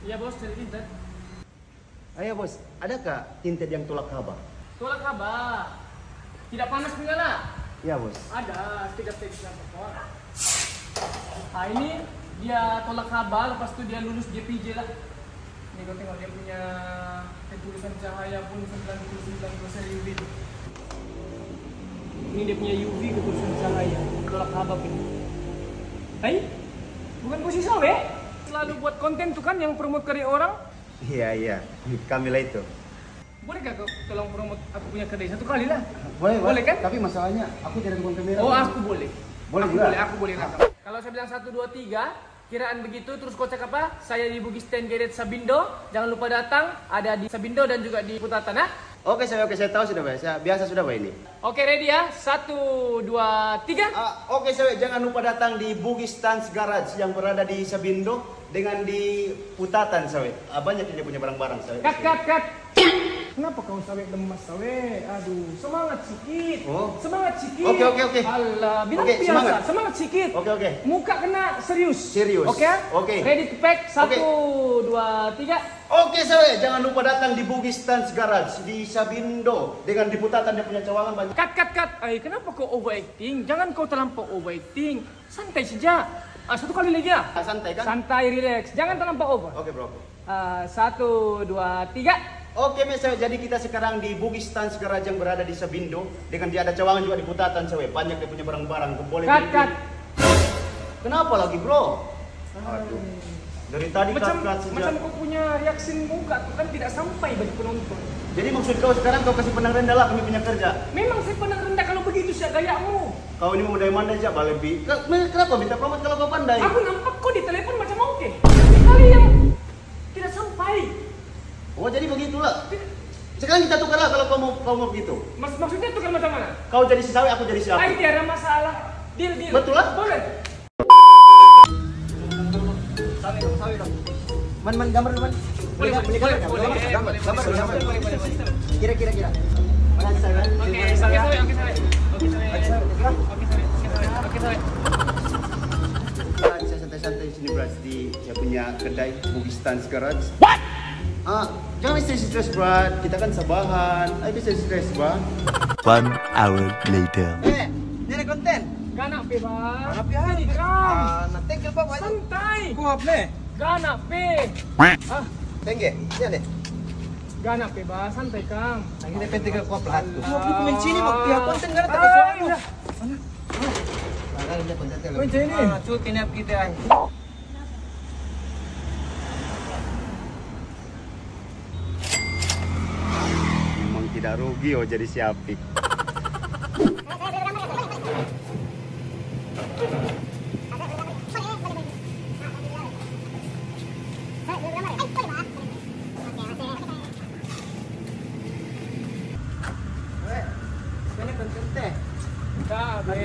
Iya bos, cari tinted. Ayo bos, adakah tinted yang tolak haba? Tolak kabar. Tidak panas punya lah. Iya bos. Ada tiga tips yang pokok. Nah ini dia tolak haba, lepas itu dia lulus JPJ lah. Ini kau tengok dia punya ketulusan cahaya pun 99% UV. Ini dia punya UV ketulusan cahaya, tolak haba pun. Hai, bukan posisi sawe? Selalu buat konten tuh kan yang promote karya orang. Iya iya, kami lah itu. Boleh gak kau tolong promote aku punya kedai satu kali lah? Boleh, Boleh kan? Tapi masalahnya aku tidak ada kamera. Oh, aku boleh. Boleh aku juga? boleh, aku boleh rekam. Kalau saya bilang 1 2 3, kiraan begitu terus kocak apa? Saya di Bugis Garage Sabindo. Jangan lupa datang, ada di Sabindo dan juga di Putatan. Oke saya oke saya tahu sudah biasa biasa sudah Pak ini. Oke, ready ya? 1 2 3. Ah, oke saya jangan lupa datang di Bugis Stans Garage yang berada di Sabindo dengan di Putatan sawe. Ah, banyak dia punya barang-barang sawe. Cut cut cut. Kenapa kau sawe lemas sawe? Aduh, semangat sikit. Oh. Semangat sikit. Oke, oke, oke. Allah, bilang Oke, biasa. semangat. Semangat. sikit. Oke oke. Muka kena serius. Serius. Oke? ya? Oke. Ready to pack. Satu, dua, tiga. Oke sawe jangan lupa datang di Bugis Stans Garage di Sabindo dengan di Putatan dia punya cawangan banyak. Cut, cut, cut. Ay, kenapa kau overacting? Jangan kau terlampau overacting. Santai saja. Ah, satu kali lagi ya. Ah, santai kan? Santai, relax. Jangan terlampau over. Oke bro. Ah, satu, dua, tiga. Oke Mas Sawe, jadi kita sekarang di Bugis Stans Garage yang berada di Sabindo dengan dia ada cawangan juga di Putatan Sawe. Banyak dia punya barang-barang. Boleh Cut, beli. cut. Kenapa lagi bro? Aduh. Dari tadi Macam, cut-cut saja. macam kau punya reaksi muka tuh kan tidak sampai bagi penonton. Jadi maksud kau sekarang kau kasih pandang rendah lah kami punya kerja. Memang saya pandang rendah kalau begitu sih gayamu. Kau ini memandai-mandai aja lebih. Ke- Kenapa minta promote kalau kau pandai? Aku nampak kau di telepon macam Oh jadi begitulah. Sekarang kita tukar lah kalau kau mau kau mau begitu. Mas, maksudnya tuh kan macam mana? Kau jadi si Sawe, aku jadi si Ay, Api. tiada masalah. Deal, deal. Betul lah. Boleh. Man, man, gambar man. Boleh, boleh, boleh, boleh, gambar, boleh, gambar, boleh, gambar, boleh, gambar. boleh, boleh, boleh. Kira, kira, kira. Mana si Sawe? Oke, sawe, sawe, oke, sawe. Oke, sawe. Oke, sawe, oke, sawe, oke. Brad, saya santai-santai di sini Brad di saya punya kedai Bugis Garage. What? Ah, jangan stres-stres Brad. Kita kan sabahan. Ayo bisa stres Brad. One hour later. Eh, ini ada konten. Ganak pe, Bang. Apa ya? Ini kam. Ah, nanti ke apa itu? Santai. Kuap nih. Ganak pe. Ah, Tengge, ini ada. ganak pe, Bang. Santai kam. Lagi ada penting ke kuap lah. Kuap lu kunci ini waktu ya konten kan tak dah. Ada dia konten Kunci ini. Ah, cuti ni kita tidak rugi oh jadi si Apik. Banyak konten teh. Dah, be.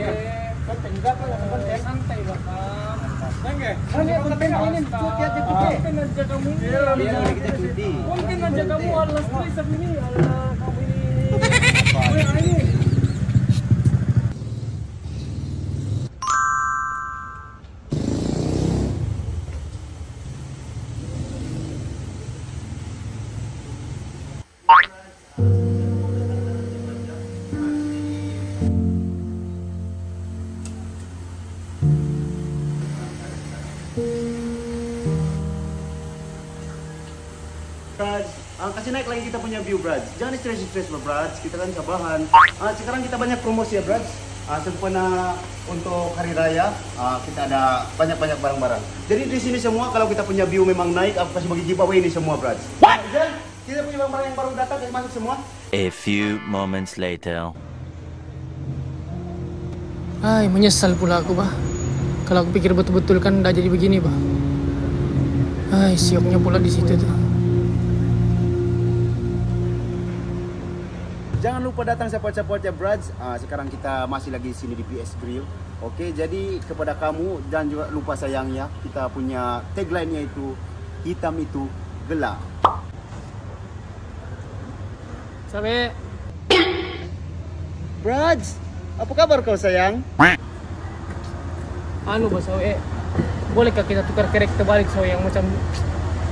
Konten juga apa lah konten? Santai, Bang. Tengge. Banyak konten ini cuti aja cuti. Konten aja kamu aja ini. Ini. Weh, ini. Brad, ah, kasih naik lagi kita punya view Brad. Jangan stres-stres Brad. Kita kan sabahan. Ah, sekarang kita banyak promosi ya Brad. Ah, sempena untuk hari raya ah, kita ada banyak-banyak barang-barang. Jadi di sini semua kalau kita punya view memang naik, aku kasih bagi giveaway ini semua Brad. What? Dan kita punya barang-barang yang baru datang kasih masuk semua. A few moments later. Ay, menyesal pula aku, bah. Kalau aku pikir betul-betul kan udah jadi begini, bah. Ay, sioknya pula di situ tuh. Jangan lupa datang support-supportnya Brads. Ah, sekarang kita masih lagi di sini di PS Grill. Oke, jadi kepada kamu dan juga lupa sayangnya kita punya tagline-nya itu hitam itu gelap. Sabe, Brads, apa kabar kau sayang? anu bah, sawe. Bolehkah kita tukar kerek terbalik, sawe, yang macam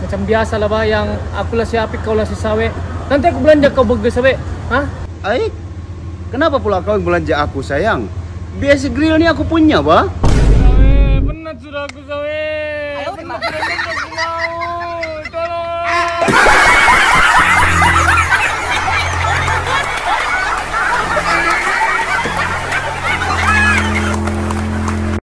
Macam biasa lah bah yang aku lah si Apik kau lah si Sawe. Nanti aku belanja kau bagi Sawe. Hah? Aik kenapa pula kau yang belanja aku sayang? Biasa grill ini aku punya bah. Eh, Sawe, benar sudah aku Sawe. Ayo,